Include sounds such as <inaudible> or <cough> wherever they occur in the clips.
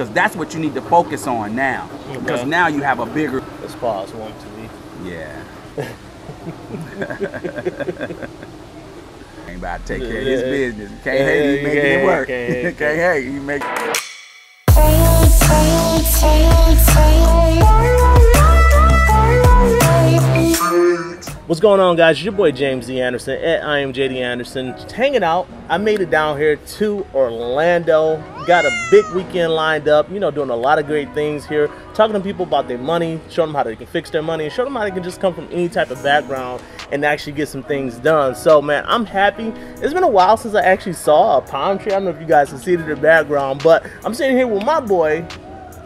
because that's what you need to focus on now. Because Okay. now you have a bigger. Let's pause one, two, Yeah. <laughs> Ain't about to take care of his business. Can't Yeah, hate you he making can't- it work. can't hate, <laughs> Can't hate. He make. What's going on, guys? It's your boy James D. Anderson at I am JD Anderson. Just hanging out. I made it down here to Orlando. Got a big weekend lined up. You know, doing a lot of great things here. Talking to people about their money, showing them how they can fix their money, and show them how they can just come from any type of background and actually get some things done. So, man, I'm happy. It's been a while since I actually saw a palm tree. I don't know if you guys can see it in the background, but I'm sitting here with my boy.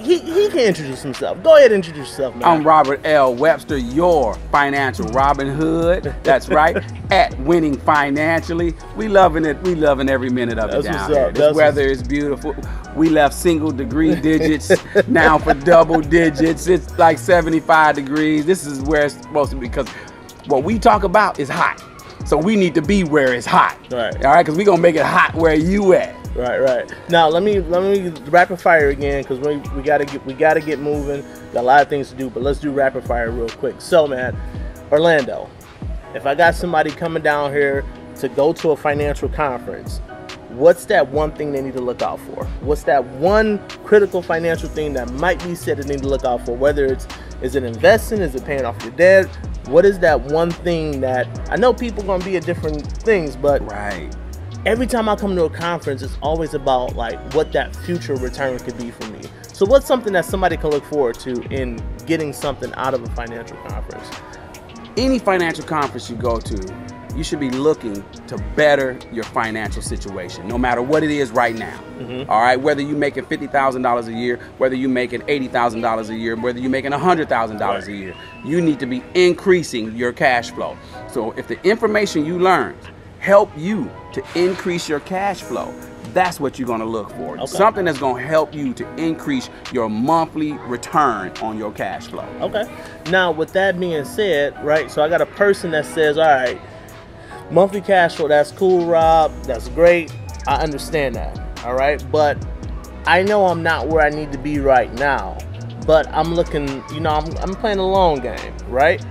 He, he can introduce himself. Go ahead and introduce yourself, man. I'm Robert L. Webster, your financial Robin Hood. That's right. <laughs> At winning financially, we loving it. We loving every minute of it That's down what's here. This That's weather is beautiful. We left single degree <laughs> digits now for double digits. It's like 75 degrees. This is where it's supposed to be because what we talk about is hot. So we need to be where it's hot. Right. All right, because we're gonna make it hot where you at. Right, right. Now let me let me rapid fire again because we, we gotta get we gotta get moving. Got a lot of things to do, but let's do rapid fire real quick. So man, Orlando, if I got somebody coming down here to go to a financial conference, what's that one thing they need to look out for? What's that one critical financial thing that might be said they need to look out for? Whether it's is it investing, is it paying off your debt? What is that one thing that I know people gonna be at different things, but Right. Every time I come to a conference, it's always about like what that future return could be for me. So, what's something that somebody can look forward to in getting something out of a financial conference? any financial conference you go to, you should be looking to better your financial situation, no matter what it is right now. Mm-hmm. All right, whether you're making fifty thousand dollars a year, whether you're making eighty thousand dollars a year, whether you're making hundred thousand dollars a year, you need to be increasing your cash flow. So if the information you learn help you to increase your cash flow, that's what you're gonna look for. Okay. Something that's gonna help you to increase your monthly return on your cash flow. Okay. Now, with that being said, right, so I got a person that says, all right, monthly cash flow, that's cool, Rob, that's great. I understand that, all right, but I know I'm not where I need to be right now, but I'm looking, you know, I'm, I'm playing a long game, right?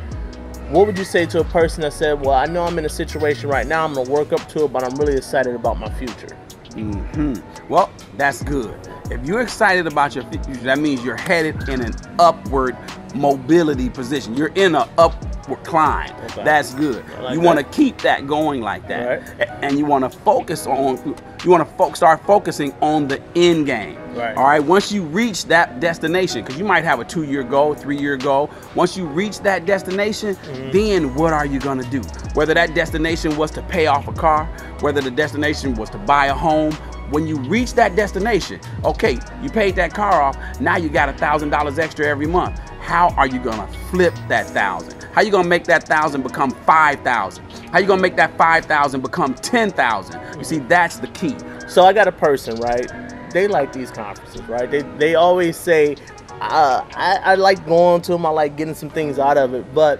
What would you say to a person that said, well, I know I'm in a situation right now, I'm gonna work up to it, but I'm really excited about my future? hmm Well, that's good. If you're excited about your future, that means you're headed in an upward mobility position. You're in an upward climb. Okay. That's good. Like you that. want to keep that going like that, Right. And you want to focus on. You want to fo- start focusing on the end game. Right. All right. Once you reach that destination, because you might have a two-year goal, three-year goal. Once you reach that destination, Mm-hmm. then what are you gonna do? Whether that destination was to pay off a car, whether the destination was to buy a home, when you reach that destination, okay, you paid that car off, now you got a thousand dollars extra every month. How are you gonna flip that thousand? How you gonna make that thousand become five thousand? How you gonna make that five thousand become ten thousand? You see, that's the key. So I got a person, right? They like these conferences, right? They they always say, uh, I, I like going to them. I like getting some things out of it. But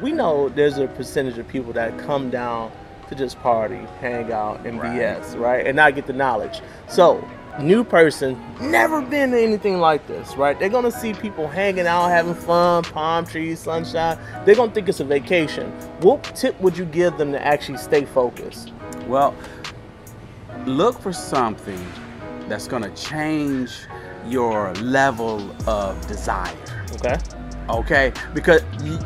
we know there's a percentage of people that come down to just party, hang out, and Right. BS, right? And not get the knowledge. So new person, never been to anything like this, right? They're gonna see people hanging out, having fun, palm trees, sunshine. They're gonna think it's a vacation. What tip would you give them to actually stay focused? Well, look for something that's gonna change your level of desire. Okay. okay? Because you,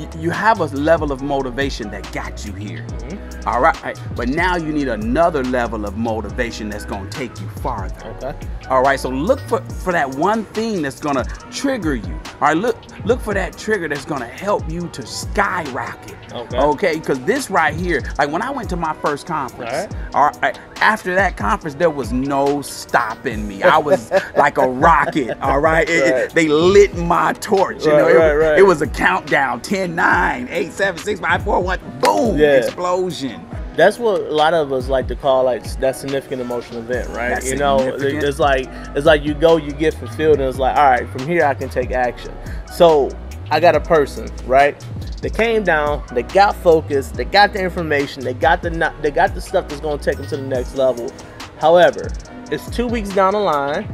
you, you have a level of motivation that got you here. Mm-hmm. All right, but now you need another level of motivation that's gonna take you farther. Okay. All right, so look for, for that one thing that's gonna trigger you. All right, look look for that trigger that's gonna help you to skyrocket. Okay. Okay, because this right here, like when I went to my first conference, All right. all right, after that conference, there was no stopping me. I was <laughs> like a rocket. All right, It- it- they lit my torch. You Right, know, it, right, right. it was a countdown: 10, 9, 8, 7, 6, 5, 4, 1, boom, Yeah. explosion. That's what a lot of us like to call like that significant emotional event, right? That's you know, it's like it's like you go, you get fulfilled, and it's like, all right, from here I can take action. So I got a person, right? They came down, they got focused, they got the information, they got the they got the stuff that's gonna take them to the next level. However, it's two weeks down the line.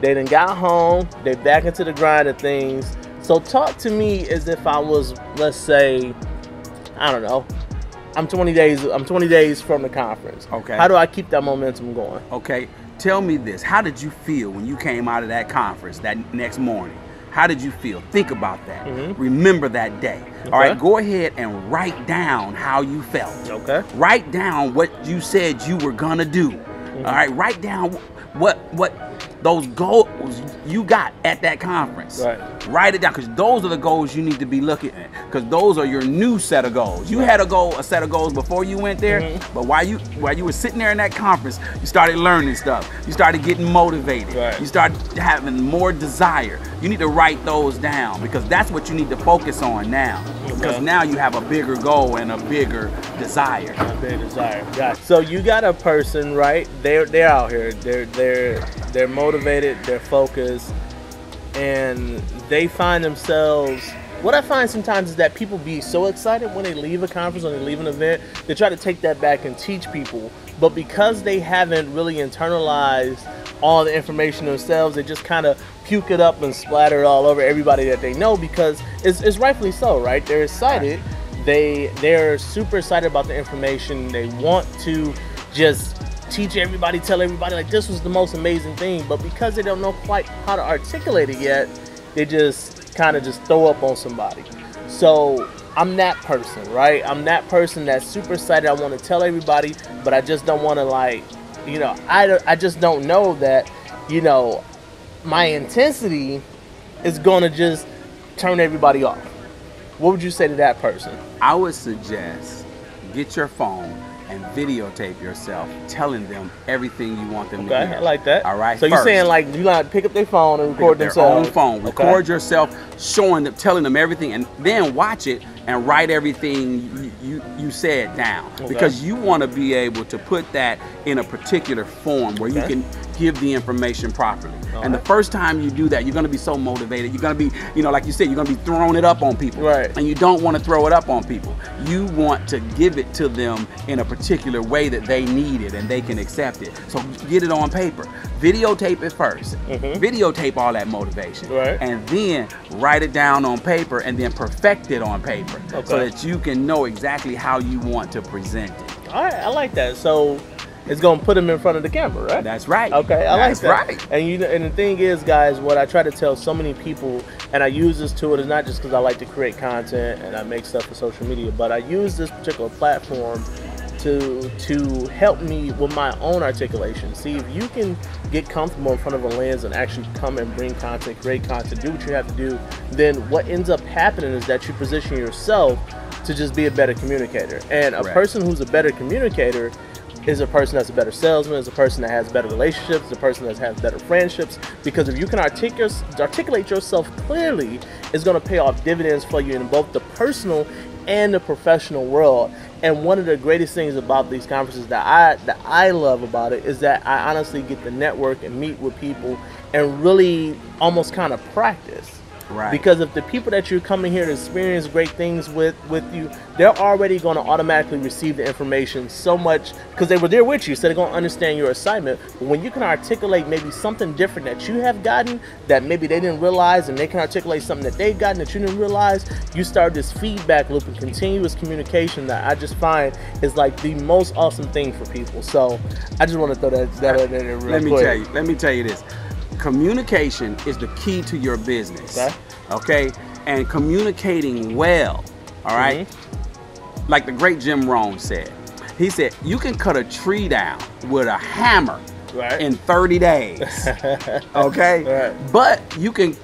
They then got home. They back into the grind of things. So talk to me as if I was, let's say, I don't know. I'm 20 days. I'm 20 days from the conference. Okay. How do I keep that momentum going? Okay, tell me this. How did you feel when you came out of that conference that next morning? How did you feel? Think about that. Mhm. Remember that day. All Okay. right, go ahead and write down how you felt. Okay. Write down what you said you were gonna do. Mm-hmm. All right, write down what what those goals you got at that conference. Right. Write it down because those are the goals you need to be looking at. Because those are your new set of goals. You had a goal, a set of goals before you went there, Mhm. but while you while you were sitting there in that conference, you started learning stuff. You started getting motivated. Right. You started having more desire. You need to write those down because that's what you need to focus on now. Because Okay. now you have a bigger goal and a bigger desire. Big desire. Got it. So you got a person, right? They're they're out here. They're they're they're motivated. They're focused, and they find themselves. What I find sometimes is that people be so excited when they leave a conference, when they leave an event, they try to take that back and teach people. But because they haven't really internalized all the information themselves, they just kind of puke it up and splatter it all over everybody that they know because it's, it's rightfully so, right? They're excited they they're super excited about the information they want to just teach everybody tell everybody like this was the most amazing thing. But because they don't know quite how to articulate it yet they just kind of just throw up on somebody. So i'm that person right? I'm that person that's super excited. I want to tell everybody but i just don't want to like you know I, I just don't know that you know my intensity is gonna just turn everybody off. What would you say to that person? I would suggest get your phone and videotape yourself telling them everything you want them to Okay, hear. I like that. All right. So you're saying like you like pick up their phone and record their themselves. own phone, Okay. record yourself, showing them, telling them everything, and then watch it and write everything you you, you said down Okay. because you want to be able to put that in a particular form where you can give the information properly. All and right. the first time you do that, you're going to be so motivated. You're going to be, you know, like you said, you're going to be throwing it up on people. Right. And you don't want to throw it up on people. You want to give it to them in a particular way that they need it and they can accept it. So get it on paper. Videotape it 1st mm-hmm. Videotape all that motivation. Right. And then write it down on paper and then perfect it on paper so that you can know exactly how you want to present it. All right, I like that. So it's gonna put them in front of the camera, right? That's right. Okay, I That's like that. right. And you know, and the thing is, guys, what I try to tell so many people, and I use this tool, is not just because I like to create content and I make stuff for social media, but I use this particular platform to to help me with my own articulation. See if you can get comfortable in front of a lens and actually come and bring content, create content, do what you have to do, then what ends up happening is that you position yourself to just be a better communicator. And a Correct. person who's a better communicator is a person that's a better salesman, is a person that has better relationships, is a person that has better friendships. Because if you can articulate yourself clearly, it's going to pay off dividends for you in both the personal and the professional world. And one of the greatest things about these conferences that I that I love about it is that I honestly get to network and meet with people and really almost kind of practice. Right. Because if the people that you're coming here to experience great things with with you, they're already going to automatically receive the information so much because they were there with you, so they're going to understand your assignment. But when you can articulate maybe something different that you have gotten that maybe they didn't realize, and they can articulate something that they've gotten that you didn't realize, you start this feedback loop and continuous communication that I just find is like the most awesome thing for people. So I just want to throw that that out there real let me quick. tell you. Let me tell you this. Communication is the key to your business. Okay. Okay. And communicating well. All right? Mm-hmm. Like the great Jim Rohn said. He said you can cut a tree down with a hammer Right. in 30 days. <laughs> okay. Right. But you can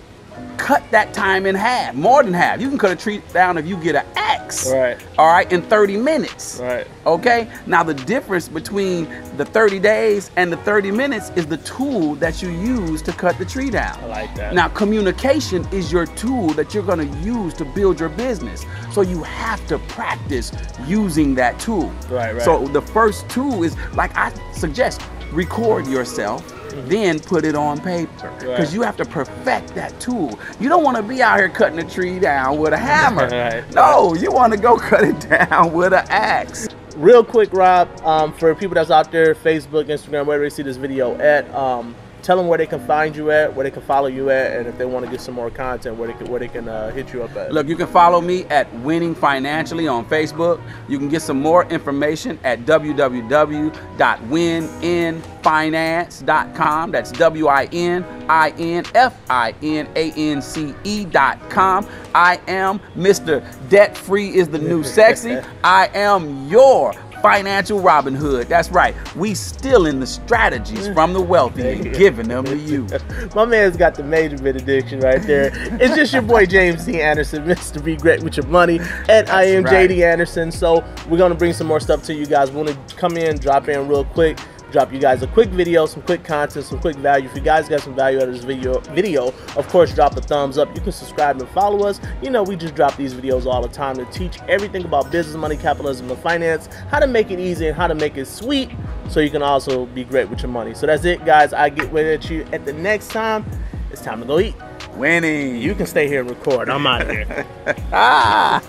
cut that time in half, more than half. You can cut a tree down if you get an axe. Right. All right, in 30 minutes. Right. Okay? Now, the difference between the 30 days and the 30 minutes is the tool that you use to cut the tree down. I like that. Now, communication is your tool that you're going to use to build your business. So, you have to practice using that tool. Right, right. So, the first tool is like I suggest record yourself. Then put it on paper because. Right. you have to perfect that tool. You don't want to be out here cutting a tree down with a hammer. <laughs> Right, No, you want to go <laughs> cut it down with an axe. real quick, Rob, um, for people that's out there, Facebook, Instagram, wherever you see this video at, um, tell them where they can find you at, where they can follow you at, and if they want to get some more content, where they can where they can uh, hit you up at. Look, you can follow me at Winning Financially on Facebook. You can get some more information at www.wininfinance.com. That's W I N I N F I N A N C E.com. I am Mr. Debt Free is the New Sexy. <laughs> I am your financial Robin Hood. That's right. We stealing the strategies mm. from the wealthy and <laughs> giving them to you. <laughs> My man's got the major benediction right there. It's just your boy James D. Anderson, <laughs> Mr. Be Great with Your Money, and I am right. JD Anderson. So we're gonna bring some more stuff to you guys. To come in, drop in real quick drop you guys a quick video, some quick content, some quick value. If you guys got some value out of this video, video, of course, drop a thumbs up. You can subscribe and follow us. You know, we just drop these videos all the time to teach everything about business, money, capitalism, and finance, how to make it easy and how to make it sweet so you can also be great with your money. So that's it, guys. I get with you at the next time. It's time to go eat. Winning. You can stay here and record. I'm out of here. <laughs> ah,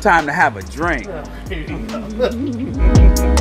time to have a drink. <laughs>